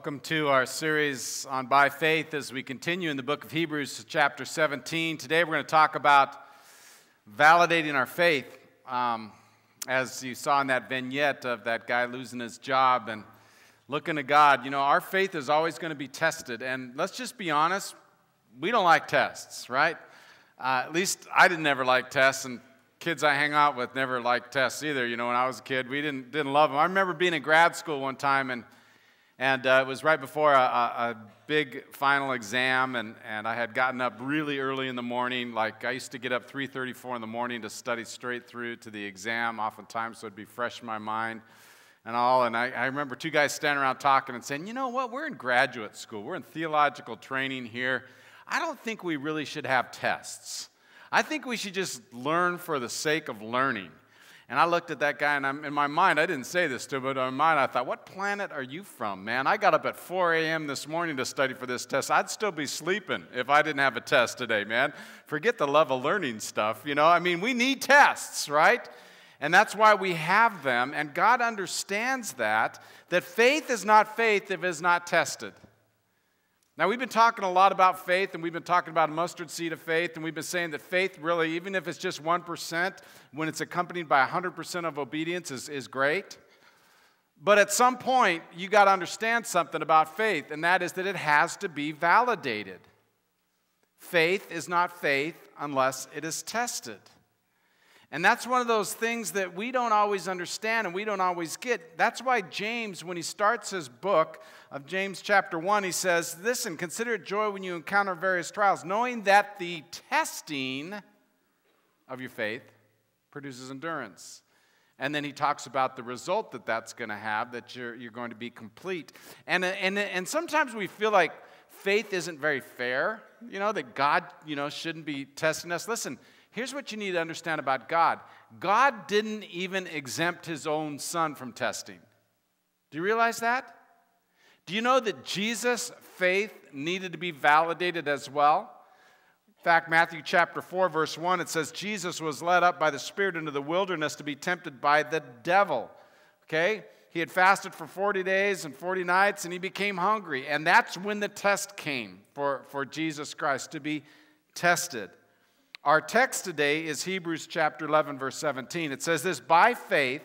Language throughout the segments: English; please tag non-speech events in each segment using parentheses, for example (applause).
Welcome to our series on By Faith as we continue in the book of Hebrews, chapter 17. Today we're going to talk about validating our faith. Um, as you saw in that vignette of that guy losing his job and looking to God, you know, our faith is always going to be tested. And let's just be honest, we don't like tests, right? Uh, at least I didn't ever like tests, and kids I hang out with never liked tests either. You know, when I was a kid, we didn't, didn't love them. I remember being in grad school one time and and uh, it was right before a, a, big final exam, and, and I had gotten up really early in the morning. Like I used to get up 3:34 in the morning to study straight through to the exam, oftentimes, so it'd be fresh in my mind and all. And I, I remember two guys standing around talking and saying, "You know what? We're in graduate school. We're in theological training here. I don't think we really should have tests. I think we should just learn for the sake of learning." And I looked at that guy, and I'm, in my mind, I didn't say this to him, but in my mind, I thought, what planet are you from, man? I got up at 4 a.m. this morning to study for this test. I'd still be sleeping if I didn't have a test today, man. Forget the love of learning stuff, you know? I mean, we need tests, right? And that's why we have them, and God understands that, that faith is not faith if it is not tested. Now, we've been talking a lot about faith, and we've been talking about a mustard seed of faith, and we've been saying that faith, really, even if it's just 1%, when it's accompanied by 100% of obedience, is, is great. But at some point, you got to understand something about faith, and that is that it has to be validated. Faith is not faith unless it is tested. And that's one of those things that we don't always understand and we don't always get. That's why James, when he starts his book of James chapter 1, he says, Listen, consider it joy when you encounter various trials, knowing that the testing of your faith produces endurance. And then he talks about the result that that's going to have, that you're, you're going to be complete. And, and, and sometimes we feel like faith isn't very fair, you know, that God, you know, shouldn't be testing us. Listen, Here's what you need to understand about God God didn't even exempt his own son from testing. Do you realize that? Do you know that Jesus' faith needed to be validated as well? In fact, Matthew chapter 4, verse 1, it says, Jesus was led up by the Spirit into the wilderness to be tempted by the devil. Okay? He had fasted for 40 days and 40 nights and he became hungry. And that's when the test came for, for Jesus Christ to be tested. Our text today is Hebrews chapter 11, verse 17. It says this By faith,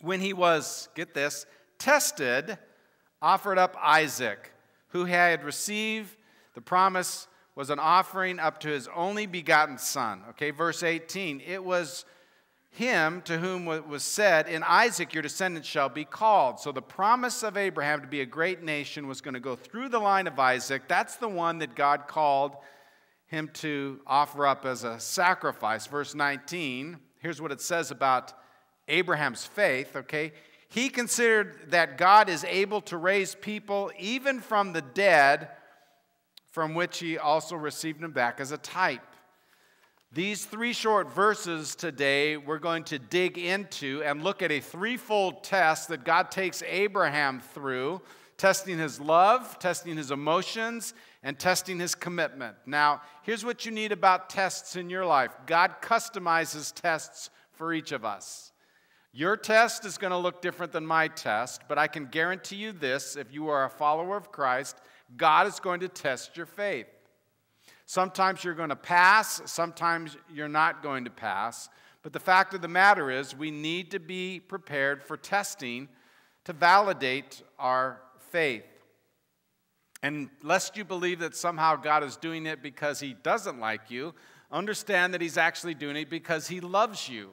when he was, get this, tested, offered up Isaac, who had received the promise, was an offering up to his only begotten son. Okay, verse 18. It was him to whom it was said, In Isaac your descendants shall be called. So the promise of Abraham to be a great nation was going to go through the line of Isaac. That's the one that God called him to offer up as a sacrifice. Verse 19, here's what it says about Abraham's faith, okay? He considered that God is able to raise people even from the dead, from which he also received him back as a type. These three short verses today, we're going to dig into and look at a threefold test that God takes Abraham through testing his love, testing his emotions, and testing his commitment. Now, here's what you need about tests in your life God customizes tests for each of us. Your test is going to look different than my test, but I can guarantee you this if you are a follower of Christ, God is going to test your faith. Sometimes you're going to pass, sometimes you're not going to pass. But the fact of the matter is, we need to be prepared for testing to validate our faith. And lest you believe that somehow God is doing it because he doesn't like you, understand that he's actually doing it because he loves you.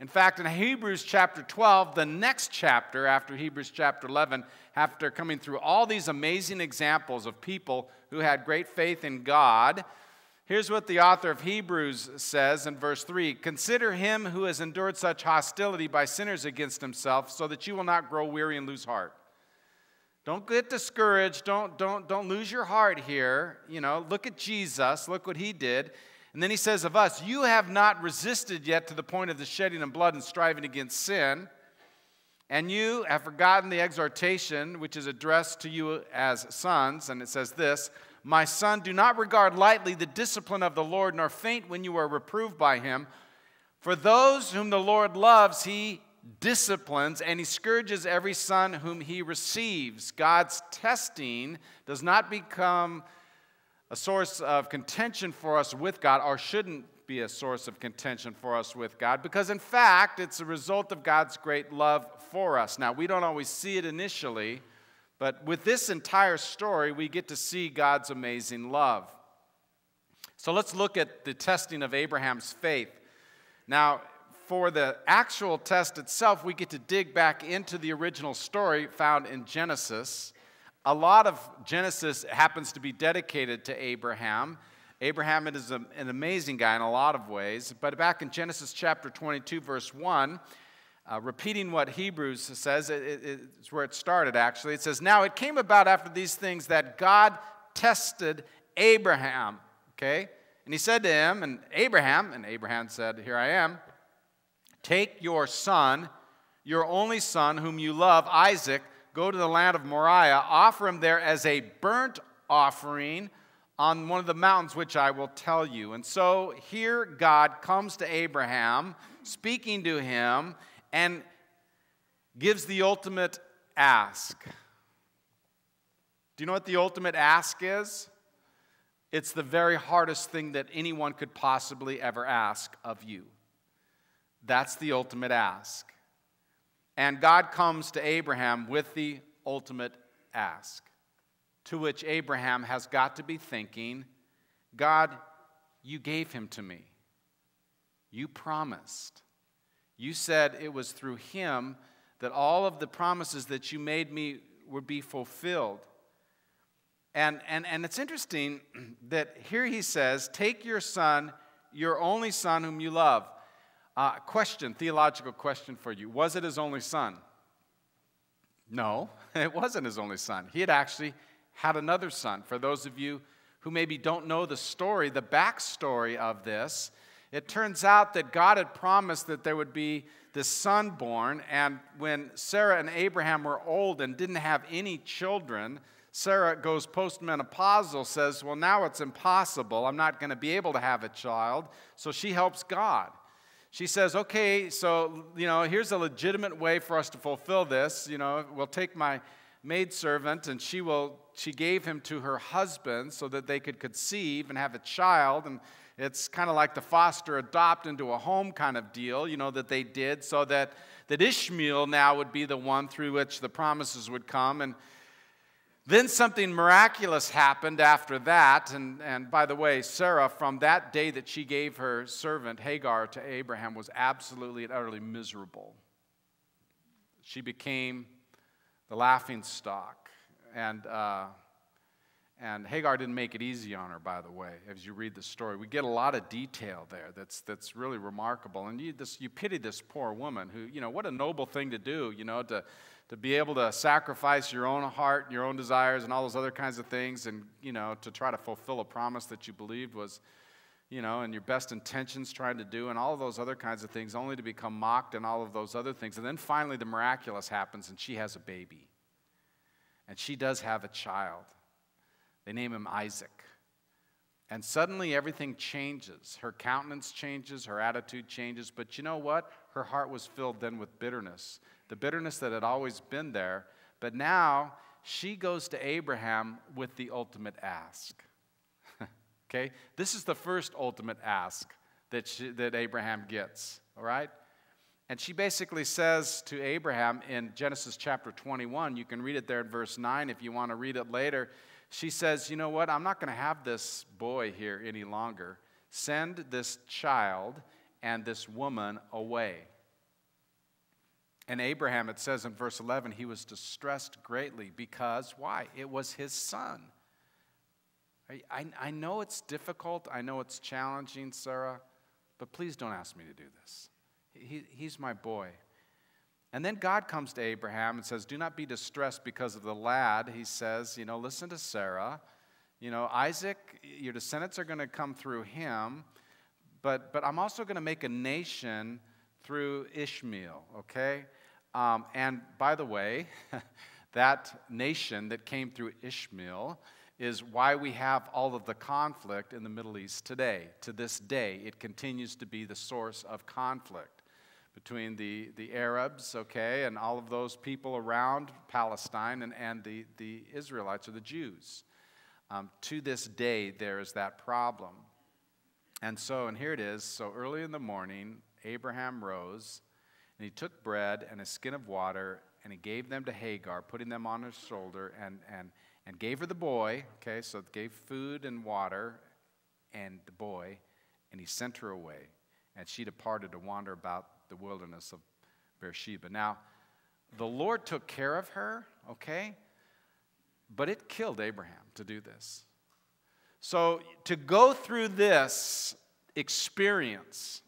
In fact, in Hebrews chapter 12, the next chapter after Hebrews chapter 11, after coming through all these amazing examples of people who had great faith in God, here's what the author of Hebrews says in verse 3 Consider him who has endured such hostility by sinners against himself, so that you will not grow weary and lose heart. Don't get discouraged. Don't, don't, don't lose your heart here. You know, look at Jesus. Look what he did. And then he says of us, You have not resisted yet to the point of the shedding of blood and striving against sin. And you have forgotten the exhortation which is addressed to you as sons. And it says this My son, do not regard lightly the discipline of the Lord, nor faint when you are reproved by him. For those whom the Lord loves, he disciplines and he scourges every son whom he receives. God's testing does not become a source of contention for us with God, or shouldn't be a source of contention for us with God, because in fact, it's a result of God's great love for us. Now, we don't always see it initially, but with this entire story, we get to see God's amazing love. So let's look at the testing of Abraham's faith. Now, for the actual test itself, we get to dig back into the original story found in Genesis. A lot of Genesis happens to be dedicated to Abraham. Abraham is a, an amazing guy in a lot of ways. But back in Genesis chapter 22, verse 1, uh, repeating what Hebrews says, it, it, it's where it started actually. It says, Now it came about after these things that God tested Abraham. Okay? And he said to him, and Abraham, and Abraham said, Here I am, take your son, your only son, whom you love, Isaac Go to the land of Moriah, offer him there as a burnt offering on one of the mountains which I will tell you. And so here God comes to Abraham, speaking to him, and gives the ultimate ask. Do you know what the ultimate ask is? It's the very hardest thing that anyone could possibly ever ask of you. That's the ultimate ask. And God comes to Abraham with the ultimate ask, to which Abraham has got to be thinking God, you gave him to me. You promised. You said it was through him that all of the promises that you made me would be fulfilled. And, and, and it's interesting (clears throat) that here he says, Take your son, your only son whom you love. Uh, question, theological question for you. Was it his only son? No, (laughs) it wasn't his only son. He had actually had another son. For those of you who maybe don't know the story, the backstory of this, it turns out that God had promised that there would be this son born, and when Sarah and Abraham were old and didn't have any children, Sarah goes postmenopausal, says, Well, now it's impossible. I'm not going to be able to have a child. So she helps God she says, okay, so, you know, here's a legitimate way for us to fulfill this. You know, we'll take my maidservant and she will, she gave him to her husband so that they could conceive and have a child. And it's kind of like the foster adopt into a home kind of deal, you know, that they did so that, that Ishmael now would be the one through which the promises would come. And then something miraculous happened after that. And, and by the way, Sarah, from that day that she gave her servant Hagar to Abraham, was absolutely and utterly miserable. She became the laughing stock. And, uh, and Hagar didn't make it easy on her, by the way, as you read the story. We get a lot of detail there that's, that's really remarkable. And you, this, you pity this poor woman who, you know, what a noble thing to do, you know, to to be able to sacrifice your own heart, and your own desires, and all those other kinds of things, and you know, to try to fulfill a promise that you believed was, you know, and your best intentions trying to do, and all of those other kinds of things, only to become mocked and all of those other things. And then finally, the miraculous happens, and she has a baby. And she does have a child. They name him Isaac. And suddenly everything changes. Her countenance changes, her attitude changes. But you know what? Her heart was filled then with bitterness the bitterness that had always been there. But now she goes to Abraham with the ultimate ask. (laughs) okay? This is the first ultimate ask that, she, that Abraham gets, all right? And she basically says to Abraham in Genesis chapter 21, you can read it there in verse 9 if you want to read it later. She says, You know what? I'm not going to have this boy here any longer. Send this child and this woman away. And Abraham, it says in verse 11, he was distressed greatly because, why? It was his son. I, I, I know it's difficult. I know it's challenging, Sarah, but please don't ask me to do this. He, he's my boy. And then God comes to Abraham and says, Do not be distressed because of the lad. He says, You know, listen to Sarah. You know, Isaac, your descendants are going to come through him, but, but I'm also going to make a nation through Ishmael, okay? Um, and by the way, (laughs) that nation that came through Ishmael is why we have all of the conflict in the Middle East today. To this day, it continues to be the source of conflict. between the, the Arabs, okay, and all of those people around Palestine and, and the, the Israelites or the Jews. Um, to this day, there is that problem. And so, and here it is so early in the morning, Abraham rose, and he took bread and a skin of water, and he gave them to Hagar, putting them on his shoulder, and, and, and gave her the boy, okay, so gave food and water and the boy, and he sent her away. And she departed to wander about the wilderness of Beersheba. Now, the Lord took care of her, okay? But it killed Abraham to do this. So, to go through this experience,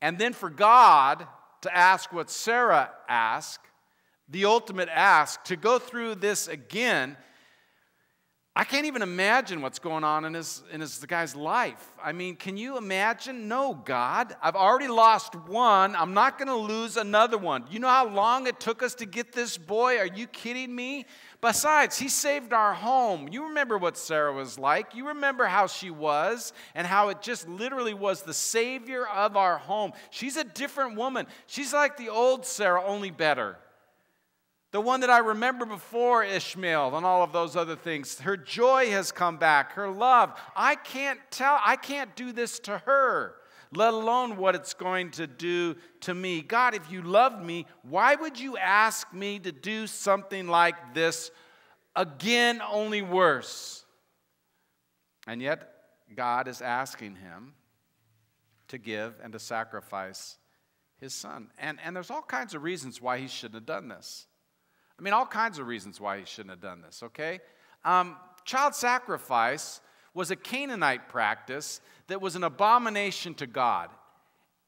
and then for God to ask what Sarah asked, the ultimate ask, to go through this again I can't even imagine what's going on in his, in his the guy's life. I mean, can you imagine? No, God. I've already lost one. I'm not going to lose another one. You know how long it took us to get this boy? Are you kidding me? Besides, he saved our home. You remember what Sarah was like. You remember how she was and how it just literally was the savior of our home. She's a different woman. She's like the old Sarah, only better. The one that I remember before Ishmael and all of those other things. Her joy has come back, her love. I can't tell, I can't do this to her, let alone what it's going to do to me. God, if you loved me, why would you ask me to do something like this again, only worse? And yet, God is asking him to give and to sacrifice his son. And, and there's all kinds of reasons why he shouldn't have done this. I mean, all kinds of reasons why he shouldn't have done this, okay? Um, child sacrifice was a Canaanite practice that was an abomination to God.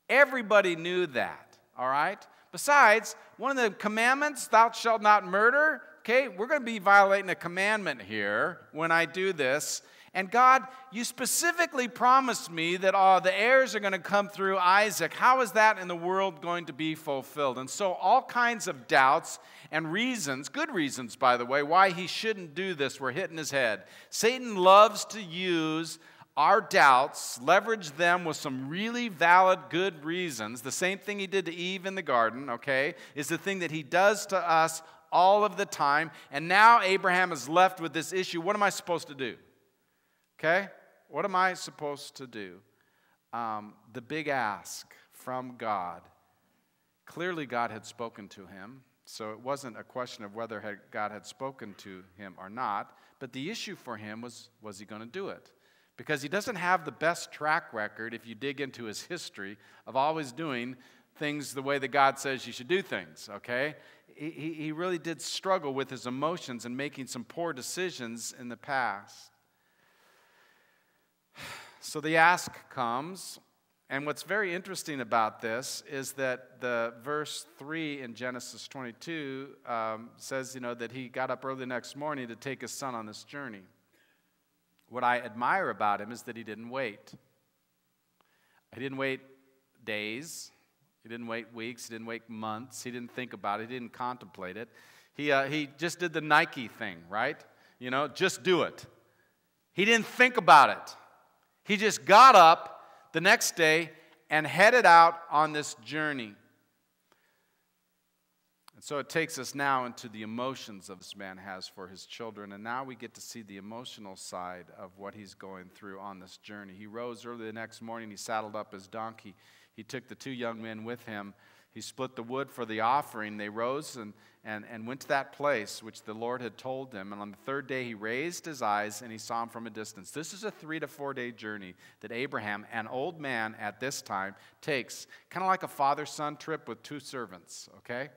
Everybody knew that, all right? Besides, one of the commandments, thou shalt not murder, okay, we're going to be violating a commandment here when I do this. And God, you specifically promised me that uh, the heirs are going to come through Isaac. How is that in the world going to be fulfilled? And so, all kinds of doubts and reasons, good reasons, by the way, why he shouldn't do this were hitting his head. Satan loves to use our doubts, leverage them with some really valid, good reasons. The same thing he did to Eve in the garden, okay, is the thing that he does to us all of the time. And now Abraham is left with this issue what am I supposed to do? Okay? What am I supposed to do? Um, the big ask from God. Clearly, God had spoken to him, so it wasn't a question of whether God had spoken to him or not, but the issue for him was was he going to do it? Because he doesn't have the best track record, if you dig into his history, of always doing things the way that God says you should do things, okay? He, he really did struggle with his emotions and making some poor decisions in the past. So the ask comes, and what's very interesting about this is that the verse 3 in Genesis 22 um, says, you know, that he got up early the next morning to take his son on this journey. What I admire about him is that he didn't wait. He didn't wait days. He didn't wait weeks. He didn't wait months. He didn't think about it. He didn't contemplate it. He, uh, he just did the Nike thing, right? You know, just do it. He didn't think about it. He just got up the next day and headed out on this journey. And so it takes us now into the emotions of this man has for his children. And now we get to see the emotional side of what he's going through on this journey. He rose early the next morning, he saddled up his donkey, he took the two young men with him. He split the wood for the offering. They rose and, and, and went to that place which the Lord had told them. And on the third day, he raised his eyes and he saw him from a distance. This is a three to four day journey that Abraham, an old man at this time, takes, kind of like a father son trip with two servants, okay?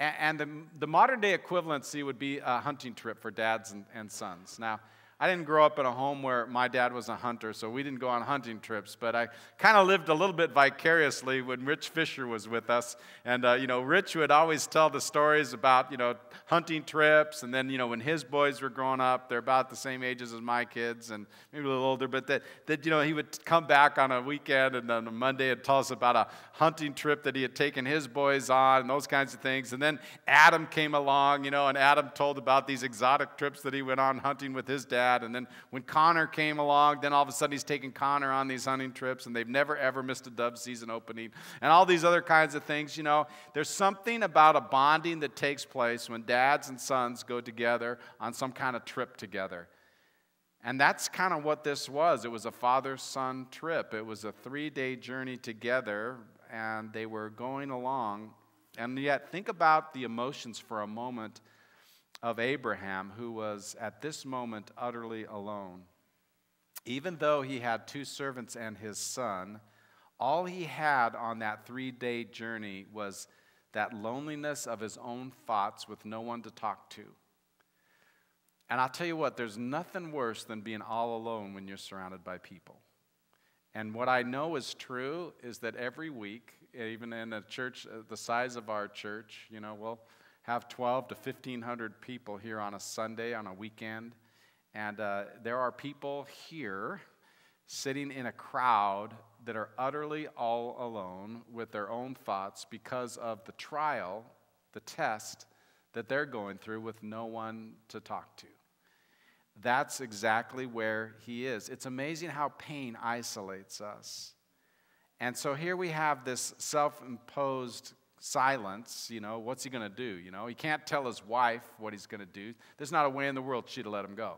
And, and the, the modern day equivalency would be a hunting trip for dads and, and sons. Now, I didn't grow up in a home where my dad was a hunter, so we didn't go on hunting trips. But I kind of lived a little bit vicariously when Rich Fisher was with us. And, uh, you know, Rich would always tell the stories about, you know, hunting trips. And then, you know, when his boys were growing up, they're about the same ages as my kids and maybe a little older. But that, that you know, he would come back on a weekend and on a Monday and tell us about a hunting trip that he had taken his boys on and those kinds of things. And then Adam came along, you know, and Adam told about these exotic trips that he went on hunting with his dad that. And then when Connor came along, then all of a sudden he's taking Connor on these hunting trips, and they've never ever missed a dove season opening, and all these other kinds of things. You know, there's something about a bonding that takes place when dads and sons go together on some kind of trip together. And that's kind of what this was. It was a father son trip. It was a three day journey together, and they were going along. And yet, think about the emotions for a moment of Abraham, who was at this moment utterly alone. Even though he had two servants and his son, all he had on that three day journey was that loneliness of his own thoughts with no one to talk to. And I'll tell you what, there's nothing worse than being all alone when you're surrounded by people. And what I know is true is that every week, even in a church uh, the size of our church, you know, we'll have 12 to 1,500 people here on a Sunday, on a weekend. And uh, there are people here sitting in a crowd that are utterly all alone with their own thoughts because of the trial, the test that they're going through with no one to talk to. That's exactly where he is. It's amazing how pain isolates us. And so here we have this self imposed silence. You know, what's he going to do? You know, he can't tell his wife what he's going to do. There's not a way in the world she'd let him go.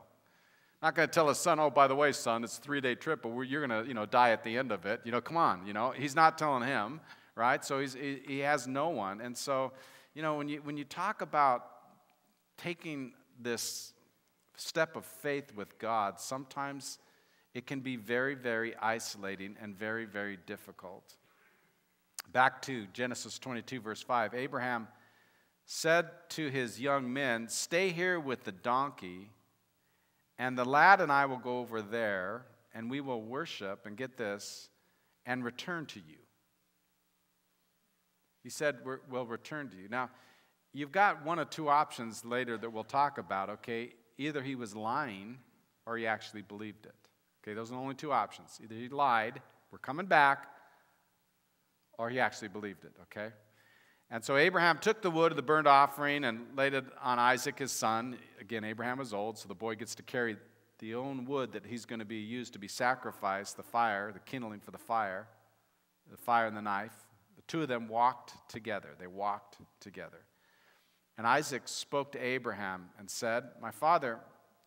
Not going to tell his son, oh, by the way, son, it's a three day trip, but you're going to, you know, die at the end of it. You know, come on. You know, he's not telling him, right? So he's, he, he has no one. And so, you know, when you, when you talk about taking this step of faith with God, sometimes it can be very, very isolating and very, very difficult. Back to Genesis 22, verse 5 Abraham said to his young men, Stay here with the donkey, and the lad and I will go over there, and we will worship, and get this, and return to you. He said, We'll return to you. Now, you've got one of two options later that we'll talk about, okay? Either he was lying or he actually believed it. Okay, those are the only two options. Either he lied, we're coming back, or he actually believed it, okay? And so Abraham took the wood of the burnt offering and laid it on Isaac, his son. Again, Abraham was old, so the boy gets to carry the own wood that he's going to be used to be sacrificed, the fire, the kindling for the fire, the fire and the knife. The two of them walked together. They walked together. And Isaac spoke to Abraham and said, My father,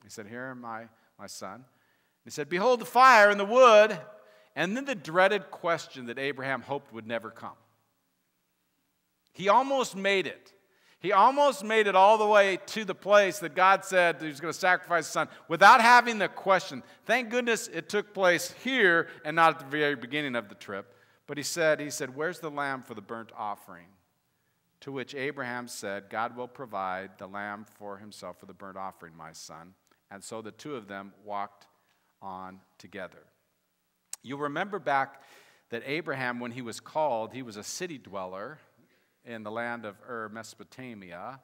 he said, Here, my, my son. He said, Behold the fire and the wood. And then the dreaded question that Abraham hoped would never come. He almost made it. He almost made it all the way to the place that God said he was going to sacrifice his son without having the question. Thank goodness it took place here and not at the very beginning of the trip. But he said, he said, Where's the lamb for the burnt offering? To which Abraham said, God will provide the lamb for himself for the burnt offering, my son. And so the two of them walked on together. You'll remember back that Abraham, when he was called, he was a city dweller in the land of Ur, Mesopotamia,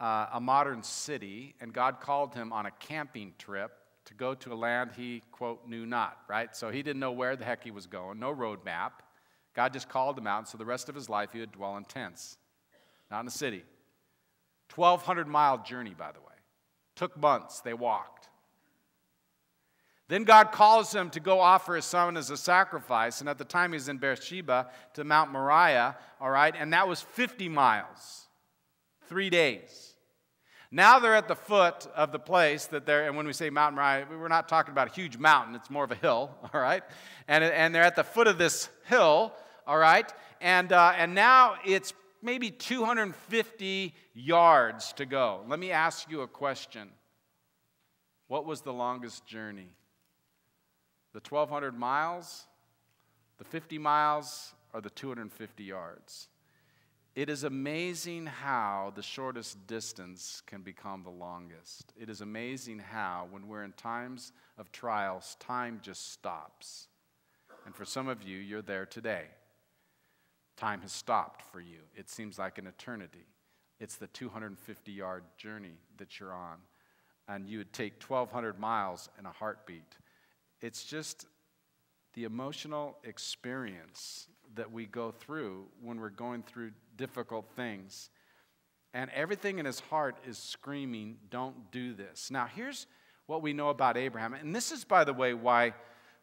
uh, a modern city, and God called him on a camping trip to go to a land he, quote, knew not, right? So he didn't know where the heck he was going, no road map. God just called him out, and so the rest of his life he would dwell in tents not in the city. 1,200 mile journey, by the way. Took months, they walked. Then God calls him to go offer his son as a sacrifice. And at the time he's in Beersheba to Mount Moriah, all right, and that was 50 miles, three days. Now they're at the foot of the place that they're, and when we say Mount Moriah, we're not talking about a huge mountain, it's more of a hill, (laughs) all right? And, and they're at the foot of this hill, all right? And, uh, and now it's maybe 250 yards to go. Let me ask you a question. What was the longest journey? The 1,200 miles, the 50 miles, or the 250 yards? It is amazing how the shortest distance can become the longest. It is amazing how, when we're in times of trials, time just stops. And for some of you, you're there today. Time has stopped for you. It seems like an eternity. It's the 250 yard journey that you're on. And you would take 1,200 miles in a heartbeat. It's just the emotional experience that we go through when we're going through difficult things. And everything in his heart is screaming, Don't do this. Now, here's what we know about Abraham. And this is, by the way, why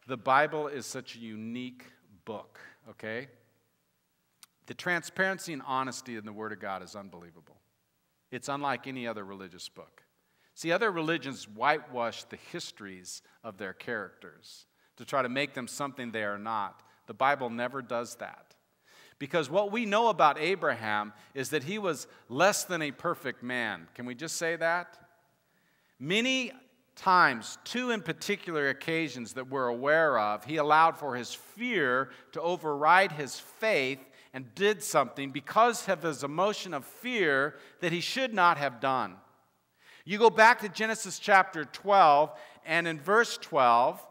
the Bible is such a unique book, okay? The transparency and honesty in the Word of God is unbelievable. It's unlike any other religious book. See, other religions whitewash the histories of their characters to try to make them something they are not. The Bible never does that. Because what we know about Abraham is that he was less than a perfect man. Can we just say that? Many times, two in particular occasions that we're aware of, he allowed for his fear to override his faith and did something because of his emotion of fear that he should not have done. You go back to Genesis chapter 12, and in verse 12,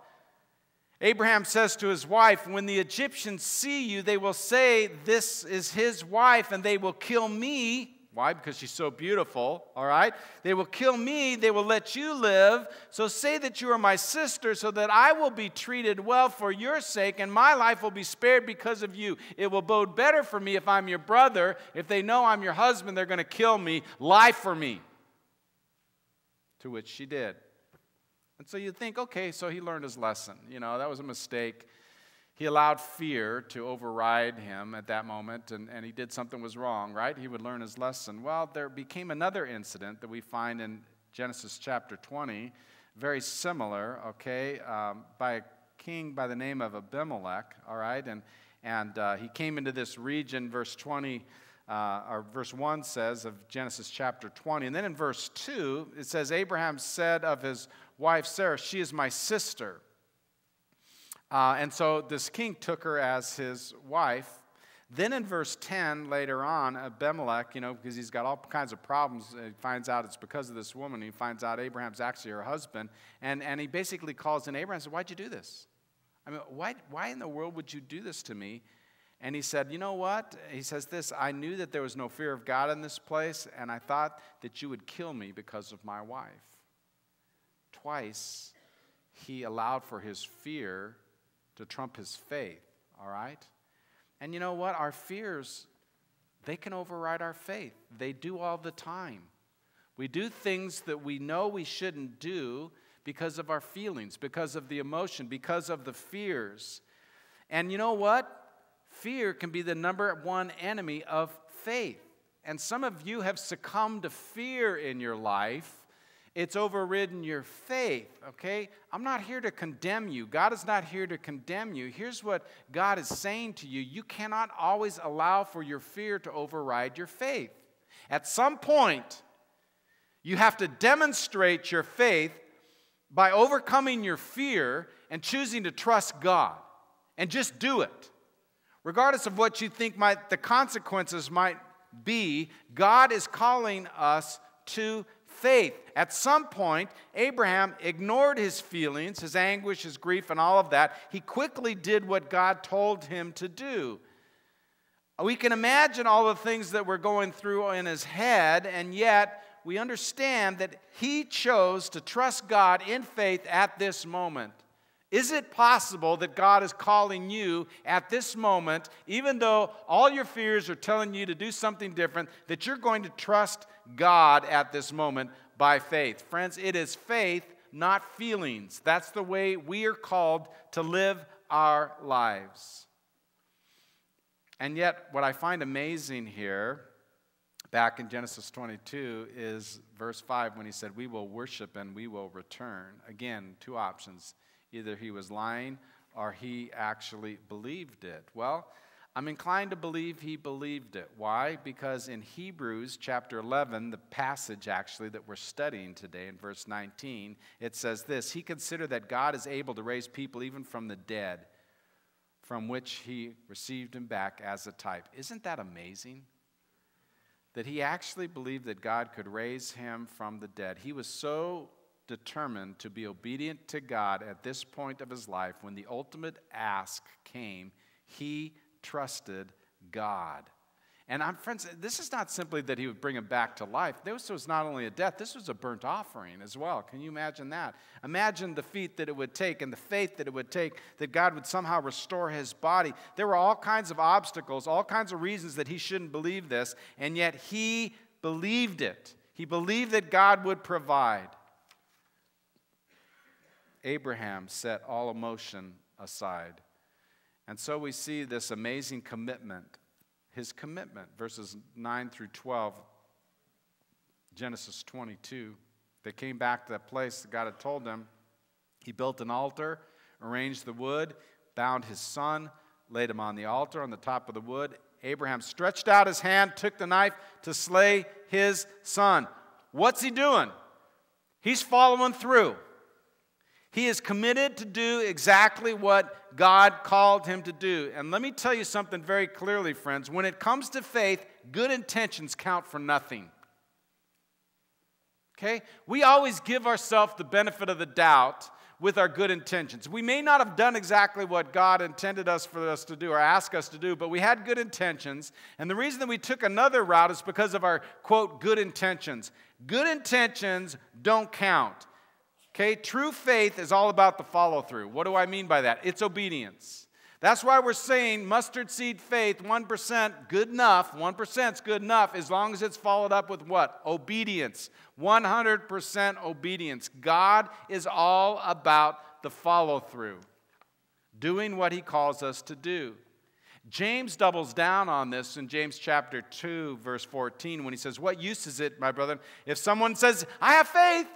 Abraham says to his wife, When the Egyptians see you, they will say, This is his wife, and they will kill me why? Because she's so beautiful, all right? They will kill me, they will let you live. So say that you are my sister, so that I will be treated well for your sake, and my life will be spared because of you. It will bode better for me if I'm your brother. If they know I'm your husband, they're going to kill me. Lie for me. To which she did. And so you'd think, okay, so he learned his lesson. You know, that was a mistake he allowed fear to override him at that moment, and, and he did something was wrong, right? He would learn his lesson. Well, there became another incident that we find in Genesis chapter 20, very similar, okay, um, by a king by the name of Abimelech, all right? And, and uh, he came into this region, verse 20, uh, or verse 1 says of Genesis chapter 20. And then in verse 2, it says, Abraham said of his wife Sarah, She is my sister. Uh, and so this king took her as his wife. Then in verse 10, later on, Abimelech, you know, because he's got all kinds of problems, he finds out it's because of this woman. He finds out Abraham's actually her husband. And, and he basically calls in Abraham and says, Why'd you do this? I mean, why, why in the world would you do this to me? And he said, You know what? He says this I knew that there was no fear of God in this place, and I thought that you would kill me because of my wife. Twice, he allowed for his fear to trump his faith, all right? And you know what? Our fears, they can override our faith. They do all the time. We do things that we know we shouldn't do because of our feelings, because of the emotion, because of the fears. And you know what? Fear can be the number one enemy of faith. And some of you have succumbed to fear in your life it's overridden your faith, okay? I'm not here to condemn you. God is not here to condemn you. Here's what God is saying to you you cannot always allow for your fear to override your faith. At some point, you have to demonstrate your faith by overcoming your fear and choosing to trust God and just do it. Regardless of what you think might the consequences might be, God is calling us to faith. At some point, Abraham ignored his feelings, his anguish, his grief, and all of that. He quickly did what God told him to do. We can imagine all the things that were going through in his head, and yet we understand that he chose to trust God in faith at this moment. Is it possible that God is calling you at this moment, even though all your fears are telling you to do something different, that you're going to trust God at this moment by faith? Friends, it is faith, not feelings. That's the way we are called to live our lives. And yet, what I find amazing here, back in Genesis 22, is verse 5 when he said, We will worship and we will return. Again, two options Either he was lying or he actually believed it. Well, I'm inclined to believe he believed it. Why? Because in Hebrews chapter 11, the passage actually that we're studying today in verse 19, it says this He considered that God is able to raise people even from the dead, from which he received him back as a type. Isn't that amazing? That he actually believed that God could raise him from the dead. He was so determined to be obedient to God at this point of his life, when the ultimate ask came, he trusted God. And I'm friends, this is not simply that he would bring him back to life. This was not only a death, this was a burnt offering as well. Can you imagine that? Imagine the feat that it would take and the faith that it would take that God would somehow restore his body. There were all kinds of obstacles, all kinds of reasons that he shouldn't believe this, and yet he believed it. He believed that God would provide. Abraham set all emotion aside. And so we see this amazing commitment, his commitment, verses 9 through 12, Genesis 22. They came back to that place that God had told them. He built an altar, arranged the wood, bound his son, laid him on the altar on the top of the wood. Abraham stretched out his hand, took the knife to slay his son. What's he doing? He's following through. He is committed to do exactly what God called him to do. And let me tell you something very clearly, friends. When it comes to faith, good intentions count for nothing. Okay? We always give ourselves the benefit of the doubt with our good intentions. We may not have done exactly what God intended us for us to do or asked us to do, but we had good intentions. And the reason that we took another route is because of our quote good intentions. Good intentions don't count. Okay, true faith is all about the follow through. What do I mean by that? It's obedience. That's why we're saying mustard seed faith, 1%, good enough. 1% is good enough as long as it's followed up with what? Obedience. 100% obedience. God is all about the follow through, doing what He calls us to do. James doubles down on this in James chapter 2, verse 14, when he says, What use is it, my brother, if someone says, I have faith,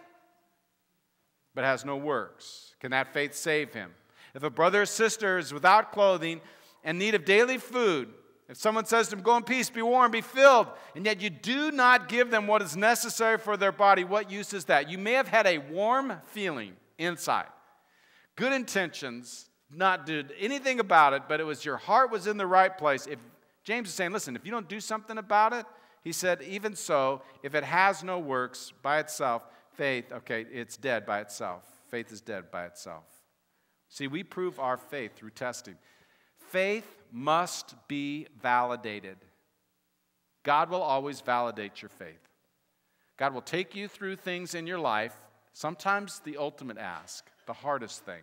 but has no works. Can that faith save him? If a brother or sister is without clothing and need of daily food, if someone says to them, Go in peace, be warm, be filled, and yet you do not give them what is necessary for their body, what use is that? You may have had a warm feeling inside, good intentions, not did anything about it, but it was your heart was in the right place. If James is saying, Listen, if you don't do something about it, he said, Even so, if it has no works by itself, faith, okay, it's dead by itself. Faith is dead by itself. See, we prove our faith through testing. Faith must be validated. God will always validate your faith. God will take you through things in your life, sometimes the ultimate ask, the hardest thing.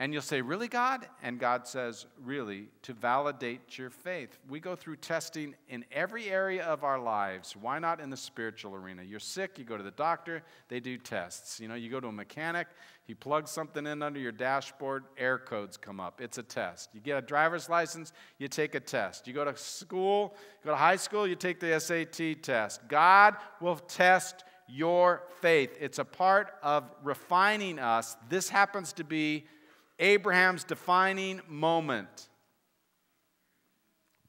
And you'll say, Really, God? And God says, Really, to validate your faith. We go through testing in every area of our lives. Why not in the spiritual arena? You're sick, you go to the doctor, they do tests. You know, you go to a mechanic, he plugs something in under your dashboard, air codes come up. It's a test. You get a driver's license, you take a test. You go to school, go to high school, you take the SAT test. God will test your faith. It's a part of refining us. This happens to be Abraham's defining moment.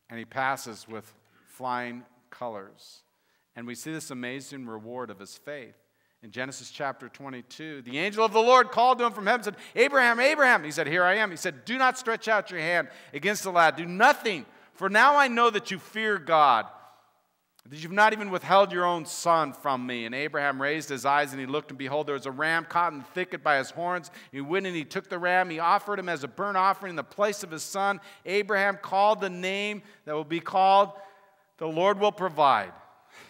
And he passes with flying colors. And we see this amazing reward of his faith. In Genesis chapter 22, the angel of the Lord called to him from heaven and said, Abraham, Abraham. He said, Here I am. He said, Do not stretch out your hand against the lad. Do nothing, for now I know that you fear God that you've not even withheld your own son from me. And Abraham raised his eyes and he looked, and behold, there was a ram caught in the thicket by his horns. He went and he took the ram. He offered him as a burnt offering in the place of his son. Abraham called the name that will be called, The Lord Will Provide.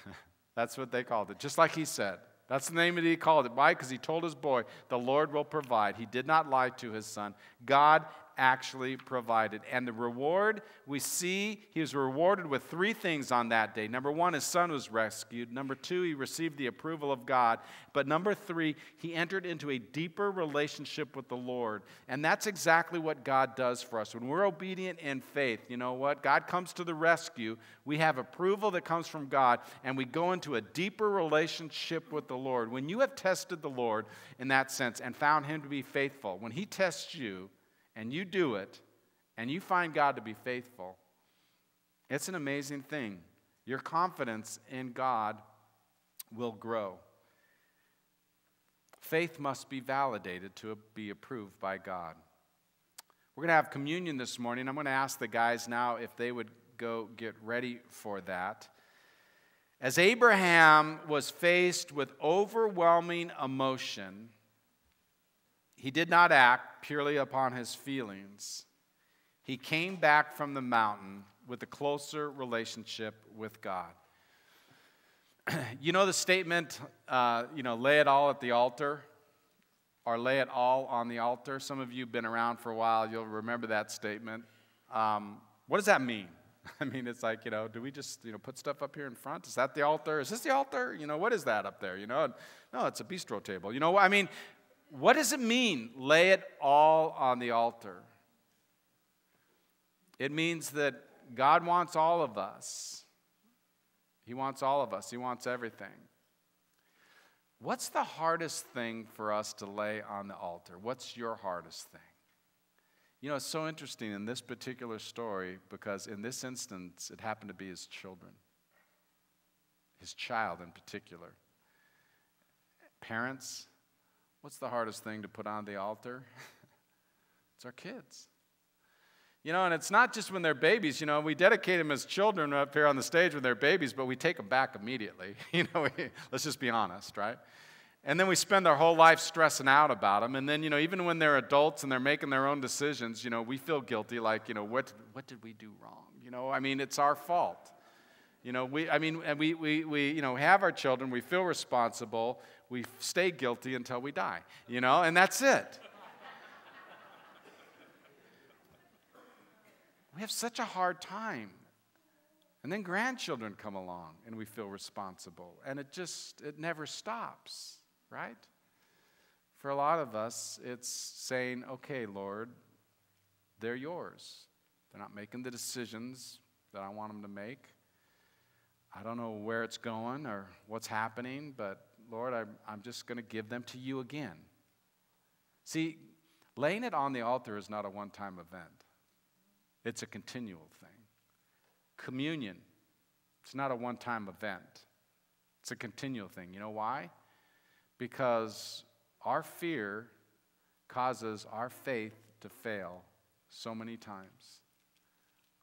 (laughs) That's what they called it, just like he said. That's the name that he called it. Why? Because he told his boy, The Lord will provide. He did not lie to his son. God actually provided. And the reward, we see he was rewarded with three things on that day. Number one, his son was rescued. Number two, he received the approval of God. But number three, he entered into a deeper relationship with the Lord. And that's exactly what God does for us. When we're obedient in faith, you know what? God comes to the rescue. We have approval that comes from God, and we go into a deeper relationship with the Lord. When you have tested the Lord in that sense and found him to be faithful, when he tests you, and you do it and you find God to be faithful, it's an amazing thing. Your confidence in God will grow. Faith must be validated to be approved by God. We're going to have communion this morning. I'm going to ask the guys now if they would go get ready for that. As Abraham was faced with overwhelming emotion, he did not act purely upon his feelings. He came back from the mountain with a closer relationship with God. (clears throat) you know the statement, uh, you know, lay it all at the altar or lay it all on the altar? Some of you have been around for a while, you'll remember that statement. Um, what does that mean? (laughs) I mean, it's like, you know, do we just, you know, put stuff up here in front? Is that the altar? Is this the altar? You know, what is that up there? You know, no, it's a bistro table. You know, I mean, what does it mean, lay it all on the altar? It means that God wants all of us. He wants all of us, He wants everything. What's the hardest thing for us to lay on the altar? What's your hardest thing? You know, it's so interesting in this particular story because in this instance, it happened to be his children, his child in particular. Parents, what's the hardest thing to put on the altar? (laughs) it's our kids. You know, and it's not just when they're babies. You know, we dedicate them as children up here on the stage when they're babies, but we take them back immediately. (laughs) You know, we, let's just be honest, right? And then we spend our whole life stressing out about them. And then, you know, even when they're adults and they're making their own decisions, you know, we feel guilty like, you know, what, what did we do wrong? You know, I mean, it's our fault. You know, we, I mean, we, we, we, you know, have our children, we feel responsible, we stay guilty until we die, you know, and that's it. (laughs) we have such a hard time. And then grandchildren come along and we feel responsible. And it just, it never stops right? For a lot of us, it's saying, okay, Lord, they're yours. They're not making the decisions that I want them to make. I don't know where it's going or what's happening, but Lord, I'm, I'm just going to give them to you again. See, laying it on the altar is not a one time event, it's a continual thing. Communion, it's not a one time event, it's a continual thing. You know why? because our fear causes our faith to fail so many times.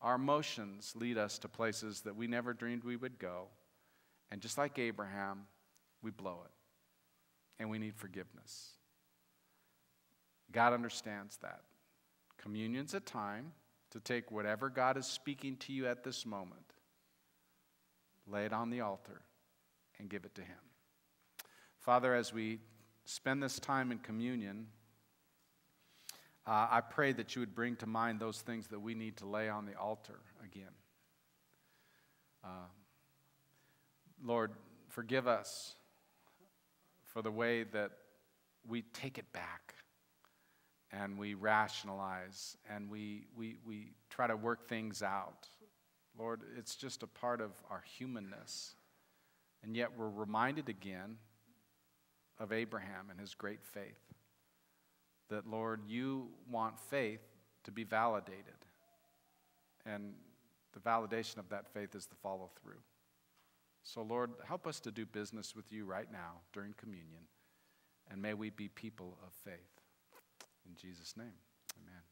Our emotions lead us to places that we never dreamed we would go. And just like Abraham, we blow it. And we need forgiveness. God understands that. Communion's a time to take whatever God is speaking to you at this moment, lay it on the altar, and give it to Him. Father, as we spend this time in communion, uh, I pray that you would bring to mind those things that we need to lay on the altar again. Uh, Lord, forgive us for the way that we take it back and we rationalize and we, we, we try to work things out. Lord, it's just a part of our humanness. And yet we're reminded again of Abraham and his great faith. That, Lord, you want faith to be validated. And the validation of that faith is the follow through. So, Lord, help us to do business with you right now during communion. And may we be people of faith. In Jesus' name, amen.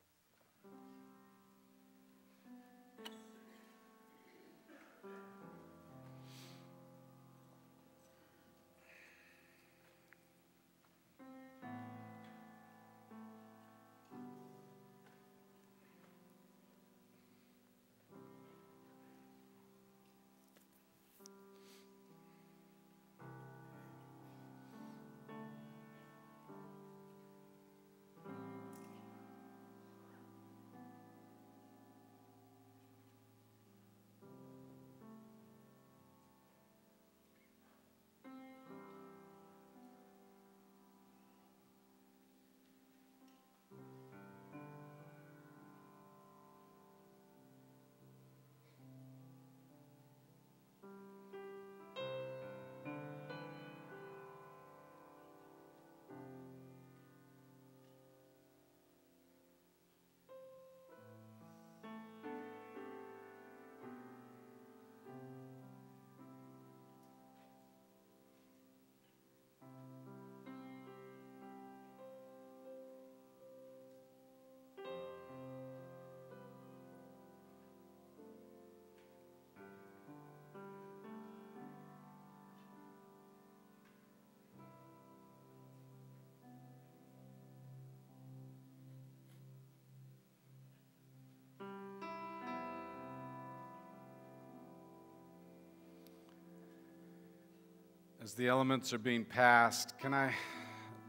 As the elements are being passed, can I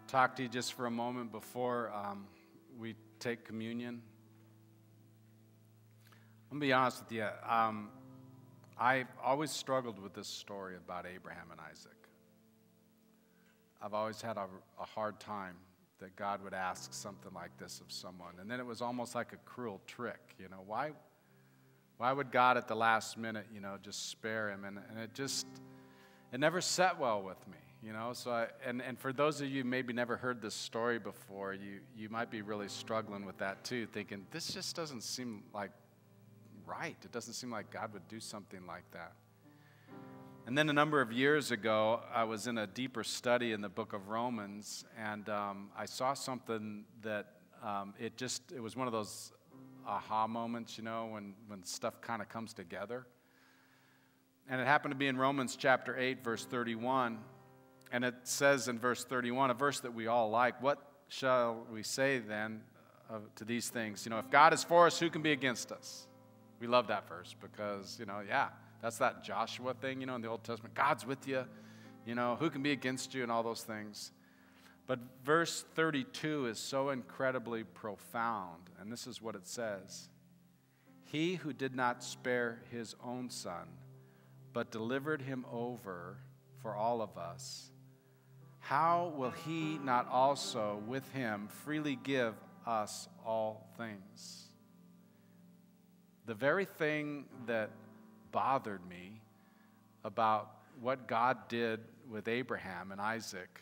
talk to you just for a moment before um, we take communion? I'm going to be honest with you. Um, I've always struggled with this story about Abraham and Isaac. I've always had a, a hard time that God would ask something like this of someone. And then it was almost like a cruel trick. You know, why, why would God at the last minute, you know, just spare him? And, and it just, it never set well with me. You know, so I, and, and for those of you maybe never heard this story before, you, you might be really struggling with that too, thinking, this just doesn't seem like right. It doesn't seem like God would do something like that. And then a number of years ago, I was in a deeper study in the book of Romans, and um, I saw something that um, it just, it was one of those aha moments, you know, when, when stuff kind of comes together. And it happened to be in Romans chapter 8, verse 31. And it says in verse 31, a verse that we all like, What shall we say then uh, to these things? You know, if God is for us, who can be against us? We love that verse because, you know, yeah, that's that Joshua thing, you know, in the Old Testament. God's with you. You know, who can be against you and all those things. But verse 32 is so incredibly profound. And this is what it says He who did not spare his own son, but delivered him over for all of us, how will he not also with him freely give us all things? The very thing that bothered me about what God did with Abraham and Isaac,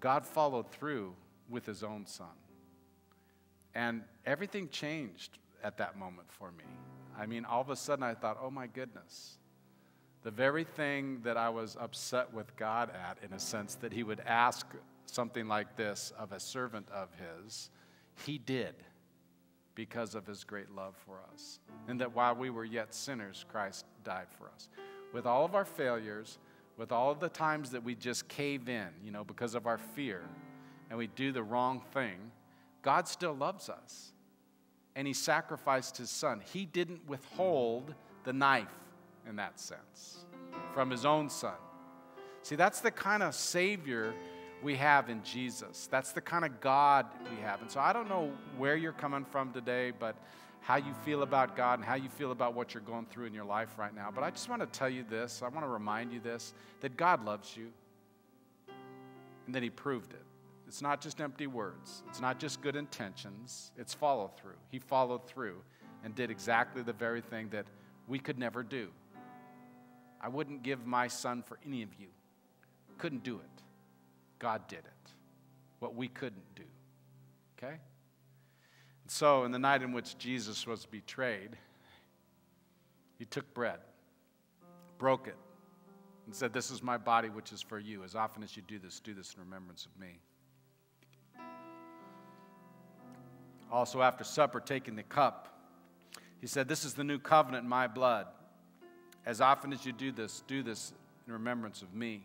God followed through with his own son. And everything changed at that moment for me. I mean, all of a sudden I thought, oh my goodness. The very thing that I was upset with God at, in a sense, that he would ask something like this of a servant of his, he did because of his great love for us. And that while we were yet sinners, Christ died for us. With all of our failures, with all of the times that we just cave in, you know, because of our fear, and we do the wrong thing, God still loves us. And he sacrificed his son. He didn't withhold the knife in that sense from his own son. See, that's the kind of Savior we have in Jesus. That's the kind of God we have. And so I don't know where you're coming from today, but how you feel about God and how you feel about what you're going through in your life right now. But I just want to tell you this I want to remind you this that God loves you and that He proved it. It's not just empty words, it's not just good intentions, it's follow through. He followed through and did exactly the very thing that we could never do. I wouldn't give my son for any of you. Couldn't do it. God did it, what we couldn't do. Okay? And so, in the night in which Jesus was betrayed, he took bread, broke it, and said, This is my body, which is for you. As often as you do this, do this in remembrance of me. Also, after supper, taking the cup, he said, This is the new covenant in my blood. As often as you do this, do this in remembrance of me.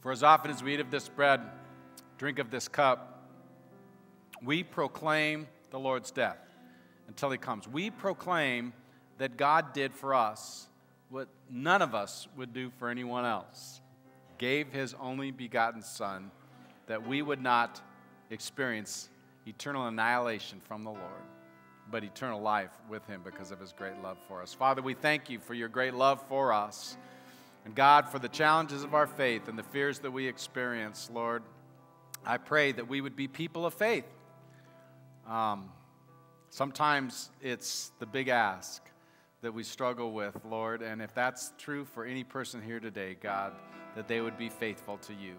For as often as we eat of this bread, drink of this cup, we proclaim the Lord's death until he comes. We proclaim that God did for us what none of us would do for anyone else gave his only begotten Son that we would not experience eternal annihilation from the Lord, but eternal life with him because of his great love for us. Father, we thank you for your great love for us. And God, for the challenges of our faith and the fears that we experience, Lord, I pray that we would be people of faith. Um, sometimes it's the big ask that we struggle with, Lord, and if that's true for any person here today, God, that they would be faithful to you,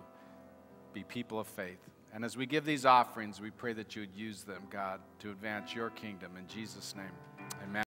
be people of faith. And as we give these offerings, we pray that you would use them, God, to advance your kingdom. In Jesus' name, amen.